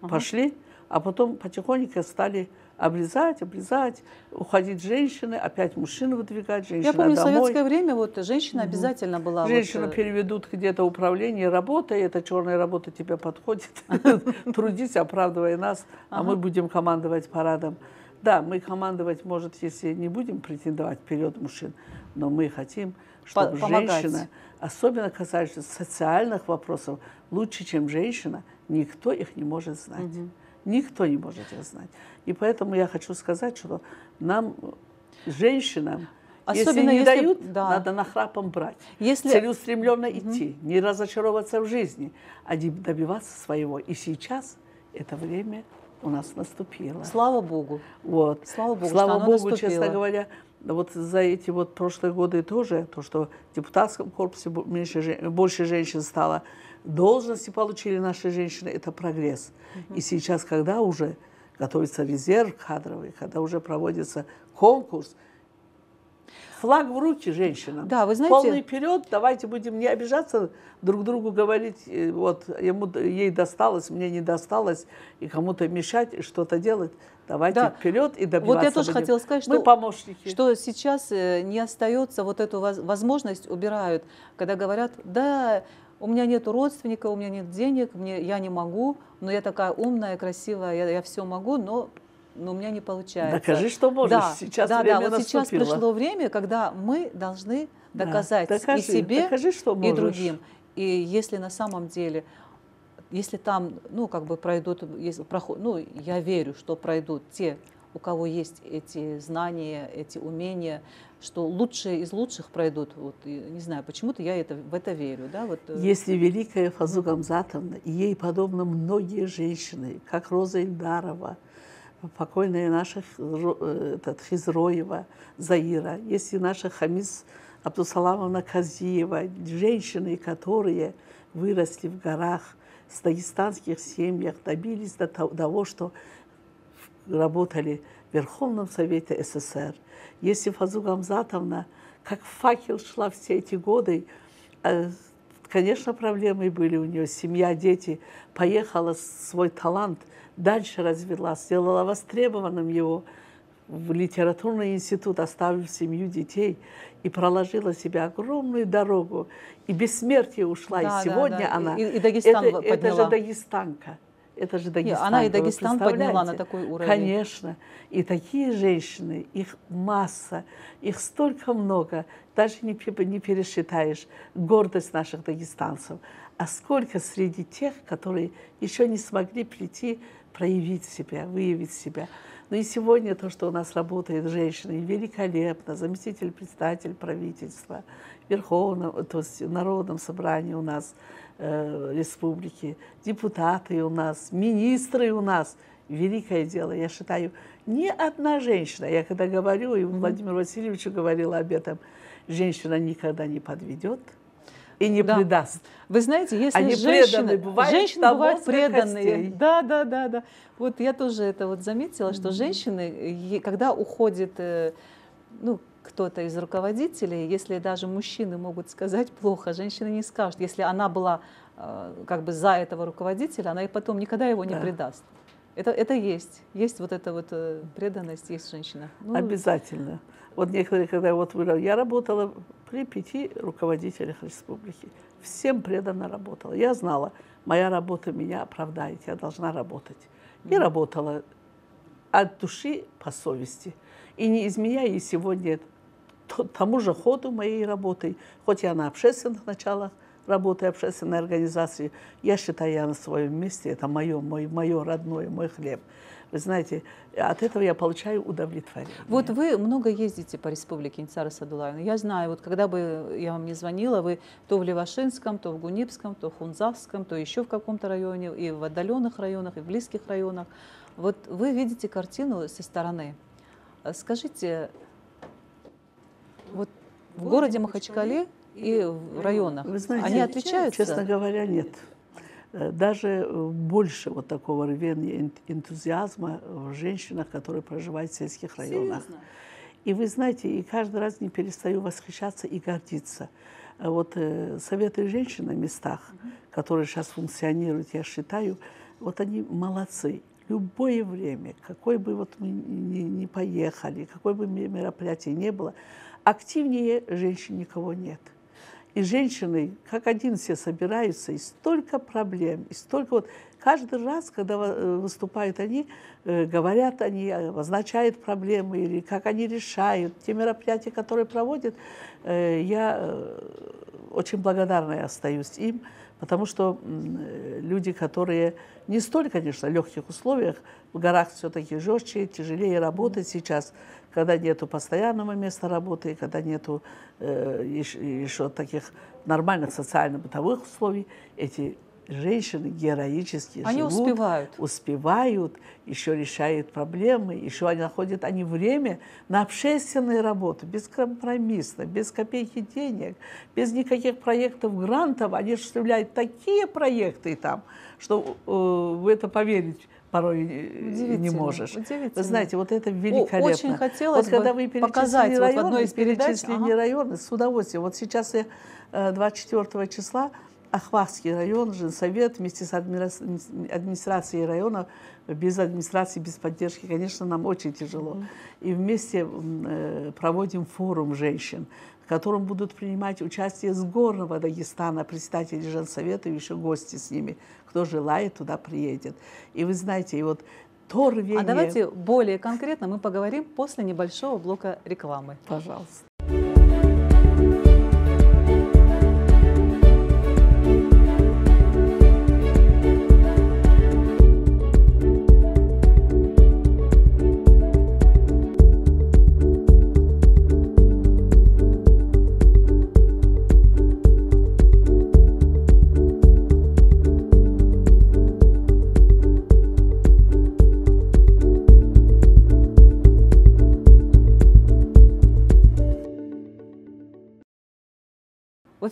пошли, а потом потихоньку стали обрезать, обрезать, уходить женщины, опять мужчин выдвигать, женщина Я помню, в домой. советское время вот женщина обязательно была. вот, Женщину э, переведут где-то управление, работа, и эта черная работа тебе подходит. Трудись, оправдывая нас, а мы будем командовать парадом. Да, мы командовать, может, если не будем претендовать вперед мужчин, но мы хотим, чтобы помогать. женщина, особенно касающаяся социальных вопросов, лучше, чем женщина, никто их не может знать. Никто не может их знать. И поэтому я хочу сказать, что нам, женщинам, Особенно если не если- дают, да. надо нахрапом брать. Если- Целеустремленно идти, не разочаровываться в жизни, а добиваться своего. И сейчас это время у нас наступило. Слава Богу. Вот. Слава Богу, Слава что Богу, наступило. честно говоря, вот за эти вот прошлые годы тоже, то, что в депутатском корпусе меньше, больше женщин стало, должности получили наши женщины, это прогресс. И сейчас, когда уже готовится резерв кадровый, когда уже проводится конкурс, флаг в руки женщинам. Да, вы знаете- Полный вперед, давайте будем не обижаться друг другу, говорить, э, вот ему, ей досталось, мне не досталось, и кому-то мешать, и что-то делать. Давайте Да. вперед и добиваться. Вот я тоже будем. хотела сказать, Мы что, помощники. что сейчас э, не остается вот эту воз- возможность, убирают, когда говорят, да, у меня нет родственника, у меня нет денег, мне, я не могу, но я такая умная, красивая, я, я все могу, но, но у меня не получается. Докажи, что можешь. Да, Сейчас да, время да, вот сейчас наступило. пришло время, когда мы должны Да, доказать докажи, и себе, докажи, что и другим. И если на самом деле, если там, ну, как бы пройдут, если проход, ну, я верю, что пройдут те, у кого есть эти знания, эти умения, что лучшие из лучших пройдут. Вот, и не знаю, почему-то я это, в это верю. Да? Вот, э, Если великая Фазу Гамзатовна, и ей подобно многие женщины, как Роза Ильдарова, покойная наша Ро- э, этот, Хизроева, Заира, если наша Хамис Абдусаламовна Казиева, женщины, которые выросли в горах, с дагестанских семьях, добились до то- того, что работали в Верховном Совете СССР. Если Фазу Гамзатовна как факел шла все эти годы, э, конечно, проблемы были у нее, семья, дети, поехала свой талант, дальше развела, сделала востребованным его в литературный институт, оставив семью детей, и проложила себе огромную дорогу, и бессмертие ушла, Да, и да, сегодня да. она... И- и Дагестан это, в- это же подняла. дагестанка. Это же Дагестанка. она и Дагестан подняла на такой уровень. Конечно. И такие женщины, их масса, их столько много, даже не, не пересчитаешь. Гордость наших дагестанцев. А сколько среди тех, которые еще не смогли прийти, проявить себя, выявить себя. Ну и сегодня то, что у нас работает женщины, великолепно. Заместитель председатель правительства, Верховном, то есть в Народном собрании у нас э, республики, депутаты у нас, министры у нас. великое дело. Я считаю, ни одна женщина, я когда говорю, и Владимир Васильевич говорил об этом, женщина никогда не подведет и не да. предаст. Вы знаете, если Они женщины, бывают, женщины бывают преданные. Костей. Да, да, да, да. Вот я тоже это вот заметила, что женщины, когда уходит, э, ну, кто-то из руководителей, если даже мужчины могут сказать плохо, женщина не скажет. Если она была э, как бы за этого руководителя, она и потом никогда его не да. предаст. Это, это есть. Есть вот эта вот э, преданность, есть женщина. Ну, Обязательно. Вот некоторые, когда вот вы, я работала при пяти руководителях республики. Всем преданно работала. Я знала, моя работа меня оправдает, я должна работать. И работала от души по совести. И не изменяя и сегодня тому же ходу моей работы, хоть я на общественных началах работаю, общественной организации, я считаю, я на своем месте, это мое, мой, мое родное, мой хлеб. Вы знаете, от этого я получаю удовлетворение. Вот вы много ездите по республике Инцара Садулаевна. Я знаю, вот когда бы я вам не звонила, вы то в Левашинском, то в Гунипском, то в Хунзавском, то еще в каком-то районе, и в отдаленных районах, и в близких районах. Вот вы видите картину со стороны. Скажите, вот в городе Махачкале и в районах, Вы знаете, они отличаются? Честно говоря, нет. Э, даже больше вот такого рвения, энтузиазма в женщинах, которые проживают в сельских районах. Серьезно? И вы знаете, и каждый раз не перестаю восхищаться и гордиться. Э, вот э, советы женщин на местах, угу. которые сейчас функционируют, я считаю, вот они молодцы любое время, какой бы вот мы ни, ни поехали, какое бы мероприятие не было, активнее женщин никого нет. И женщины, как один, все собираются, и столько проблем, и столько вот... Каждый раз, когда э, выступают они, э, говорят они, э, обозначают проблемы, или как они решают, те мероприятия, которые проводят, я очень благодарна остаюсь им, потому что люди, которые не столь, конечно, в легких условиях, в горах все-таки жестче, тяжелее работать сейчас, когда нету постоянного места работы, когда нету э, еще, еще таких нормальных социально-бытовых условий, эти женщины героически они живут, успевают. успевают, еще решают проблемы, еще они находят они время на общественные работы, бескомпромиссно, без копейки денег, без никаких проектов, грантов. Они осуществляют такие проекты там, что э, в это поверить порой не можешь. Вы знаете, вот это великолепно. Очень хотелось вот когда вы показать районы, вот в одной из передач. Ага. районы, с удовольствием. Вот сейчас я 24 э, числа Ахвахский район, женсовет вместе с администрацией района, без администрации, без поддержки, конечно, нам очень тяжело. И вместе э, проводим форум женщин, в котором будут принимать участие с горного Дагестана председатели женсовета и еще гости с ними. Кто желает, туда приедет. И вы знаете, и вот то рвение... А давайте более конкретно мы поговорим после небольшого блока рекламы. Пожалуйста.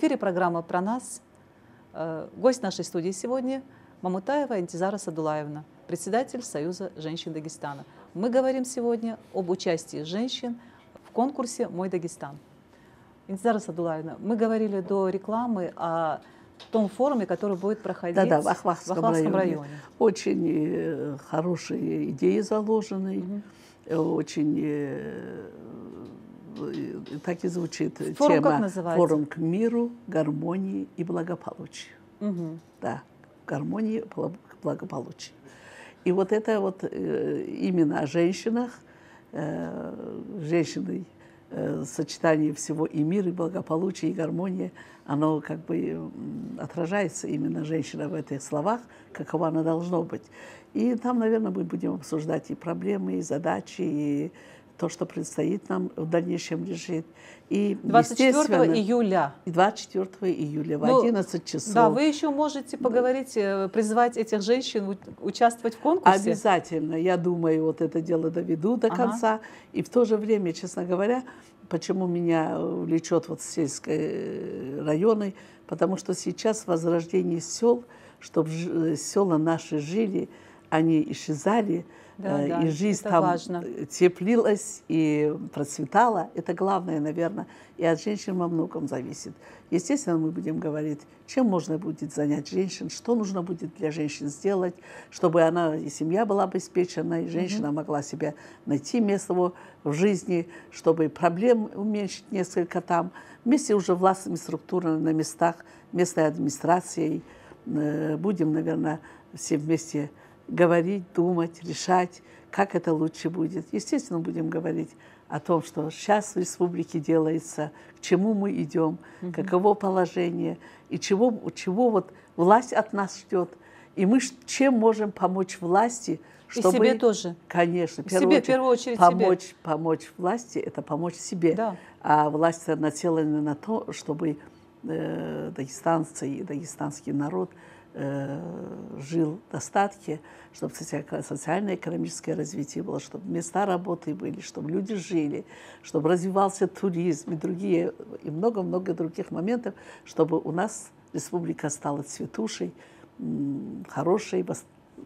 Эфире программа «Про нас». Э, гость нашей студии сегодня – Мамутаева Интизара Садулаевна, председатель Союза женщин Дагестана. Мы говорим сегодня об участии женщин в конкурсе «Мой Дагестан». Интизара Садулаевна, мы говорили до рекламы о том форуме, который будет проходить да, да, в Ахвахском, в Ахвахском районе. районе. Очень э, хорошие идеи заложены, угу. очень так и звучит форум тема. Как называется? Форум к миру, гармонии и благополучию. Угу. Да, гармонии, благополучию. И вот это вот э, именно о женщинах, э, женщины, э, сочетание всего и мир, и благополучие, и гармония, оно как бы отражается именно женщина в этих словах, какова она должна быть. И там, наверное, мы будем обсуждать и проблемы, и задачи, и то, что предстоит нам в дальнейшем лежит. И, 24 июля. 24 июля в ну, 11 часов. Да, вы еще можете поговорить, э, призвать этих женщин участвовать в конкурсе. Обязательно. Я думаю, вот это дело доведу до ага. конца. И в то же время, честно говоря, почему меня влечет вот сельские э, районы, потому что сейчас возрождение сел, чтобы э, села наши жили, они исчезали, да, э, да, и жизнь там важно. теплилась и процветала. Это главное, наверное, и от женщин во многом зависит. Естественно, мы будем говорить, чем можно будет занять женщин, что нужно будет для женщин сделать, чтобы она и семья была обеспечена, и женщина угу. могла себе найти место в жизни, чтобы проблем уменьшить несколько там. Вместе уже властными структурами на местах, местной администрацией э, будем, наверное, все вместе говорить, думать, решать, как это лучше будет. Естественно, будем говорить о том, что сейчас в республике делается, к чему мы идем, угу. каково положение, и чего, чего вот власть от нас ждет. И мы чем можем помочь власти, чтобы... И себе тоже. Конечно. В себе, очередь, в первую очередь помочь, себе. Помочь власти – это помочь себе. Да. А власть нацелена на то, чтобы э, дагестанцы и дагестанский народ – жил в достатке, чтобы социально-экономическое развитие было, чтобы места работы были, чтобы люди жили, чтобы развивался туризм и другие, и много-много других моментов, чтобы у нас республика стала цветушей, хорошей,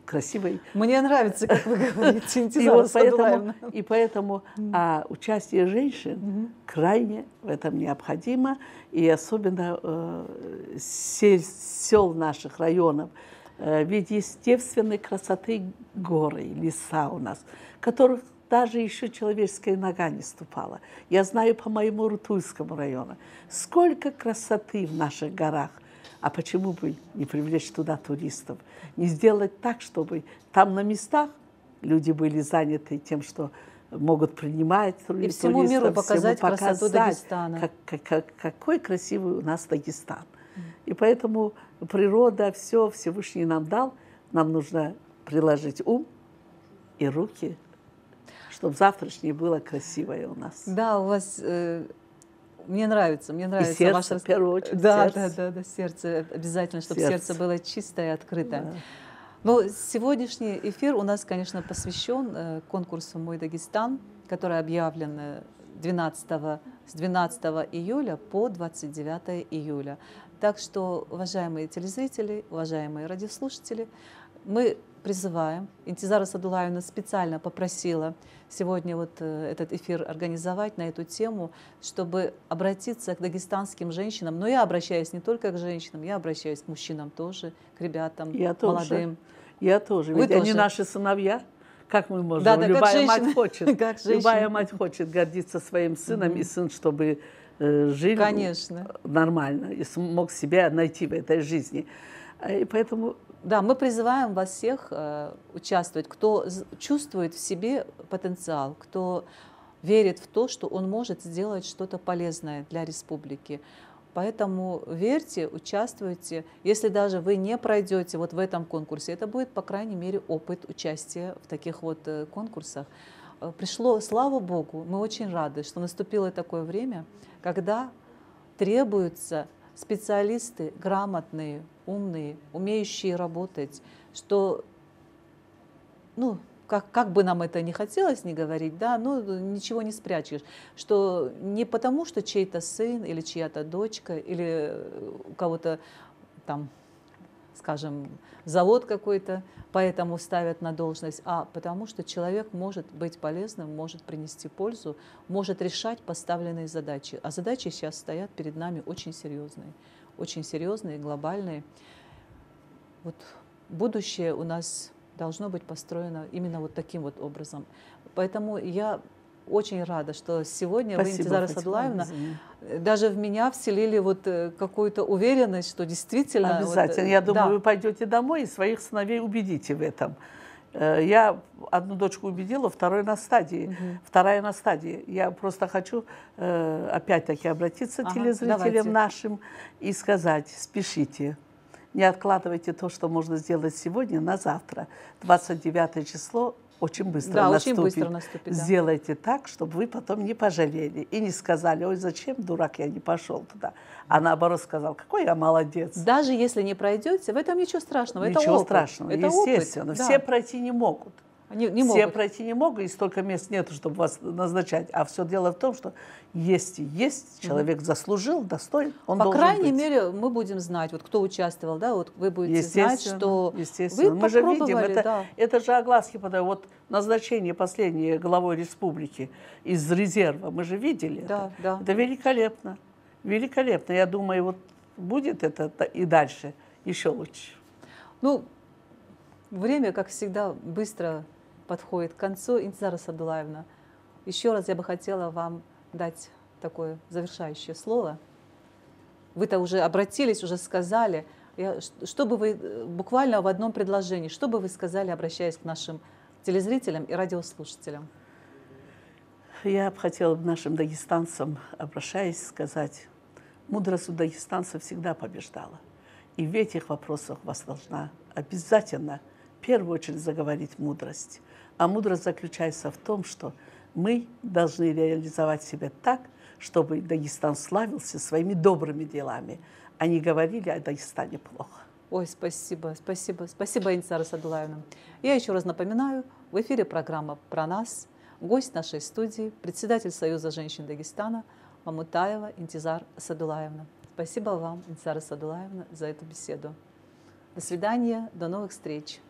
красивой. Мне нравится, как вы говорите, и, вот поэтому, и поэтому а, участие женщин крайне в этом необходимо, и особенно э, сел, наших районов. Э, ведь есть девственной красоты горы, леса у нас, которых даже еще человеческая нога не ступала. Я знаю по моему Рутульскому району, сколько красоты в наших горах. А почему бы не привлечь туда туристов? Не сделать так, чтобы там на местах люди были заняты тем, что могут принимать туристов. И всему миру показать, всему показать красоту Дагестана. Как, как, какой красивый у нас Дагестан. Mm. И поэтому природа, все, Всевышний нам дал. Нам нужно приложить ум и руки, чтобы завтрашнее было красивое у нас. Да, у вас... Э мне нравится, мне нравится. И сердце, ваше... в первую очередь, да, сердце. Да, да, да, сердце. Обязательно, чтобы сердце, сердце было чистое и открытое. Да. Но сегодняшний эфир у нас, конечно, посвящен э, конкурсу «Мой Дагестан», который объявлен 12, э, с 12 июля по 29 июля. Так что, уважаемые телезрители, уважаемые радиослушатели, мы призываем. Интизара Садулаевна специально попросила сегодня вот э, этот эфир организовать на эту тему, чтобы обратиться к дагестанским женщинам. Но я обращаюсь не только к женщинам, я обращаюсь к мужчинам тоже, к ребятам я молодым. Тоже. Я тоже. Ведь Вы они тоже. наши сыновья. Как мы можем? Да, да, любая мать хочет. любая мать хочет гордиться своим сыном угу. и сын, чтобы э, жил Конечно. нормально и смог себя найти в этой жизни. И поэтому да, мы призываем вас всех э, участвовать, кто чувствует в себе потенциал, кто верит в то, что он может сделать что-то полезное для республики. Поэтому верьте, участвуйте. Если даже вы не пройдете вот в этом конкурсе, это будет, по крайней мере, опыт участия в таких вот э, конкурсах. Э, пришло, слава Богу, мы очень рады, что наступило такое время, когда требуется специалисты грамотные, умные, умеющие работать, что, ну, как, как бы нам это не хотелось не говорить, да, ну, ничего не спрячешь, что не потому, что чей-то сын или чья-то дочка или у кого-то там, скажем, завод какой-то, поэтому ставят на должность, а потому что человек может быть полезным, может принести пользу, может решать поставленные задачи. А задачи сейчас стоят перед нами очень серьезные, очень серьезные, глобальные. Вот будущее у нас должно быть построено именно вот таким вот образом. Поэтому я очень рада, что сегодня Спасибо, вы, Интизара Садулаевна, даже в меня вселили вот э, какую-то уверенность, что действительно... Обязательно. Вот, Я думаю, да. вы пойдете домой и своих сыновей убедите в этом. Э, я одну дочку убедила, второй на стадии, угу. вторая на стадии. Я просто хочу э, опять-таки обратиться к ага, телезрителям давайте. нашим и сказать, спешите. Не откладывайте то, что можно сделать сегодня, на завтра. 29 число очень быстро Да, наступит. очень быстро наступит, да. Сделайте так, чтобы вы потом не пожалели и не сказали, ой, зачем, дурак, я не пошел туда. А наоборот сказал, какой я молодец. Даже если не пройдете, в этом ничего страшного. это Ничего опыт. страшного, это естественно. Опыт, да. Все пройти не могут. Они не все могут. пройти не могут, и столько мест нету, чтобы вас назначать. А все дело в том, что есть и есть, человек заслужил, достоин, он По крайней быть. мере, мы будем знать, вот кто участвовал, да, вот вы будете знать, что естественно. вы мы же видим, это, да. это же огласки подают. Вот назначение последнее главой республики из резерва, мы же видели Да, это. да. Это великолепно, великолепно. Я думаю, вот будет это и дальше еще лучше. Ну, время, как всегда, быстро подходит к концу. Интизара Садулаевна, еще раз я бы хотела вам дать такое завершающее слово. Вы-то уже обратились, уже сказали. Я, что вы, э, буквально в одном предложении, что бы вы сказали, обращаясь к нашим телезрителям и радиослушателям? Я бы хотела нашим дагестанцам, обращаясь, сказать, мудрость у дагестанцев всегда побеждала. И в этих вопросах вас должна обязательно, в первую очередь, заговорить мудрость. А мудрость заключается в том, что мы должны реализовать себя так, чтобы Дагестан славился своими добрыми делами, а не говорили о Дагестане плохо. Ой, спасибо, спасибо, спасибо, Инсара Садулаевна. Я еще раз напоминаю, в эфире программа «Про нас». Гость нашей студии, председатель Союза женщин Дагестана Мамутаева Интизар Садулаевна. Спасибо вам, Интизара Садулаевна, за эту беседу. До свидания, до новых встреч.